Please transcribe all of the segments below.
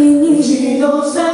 に道の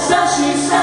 so she said.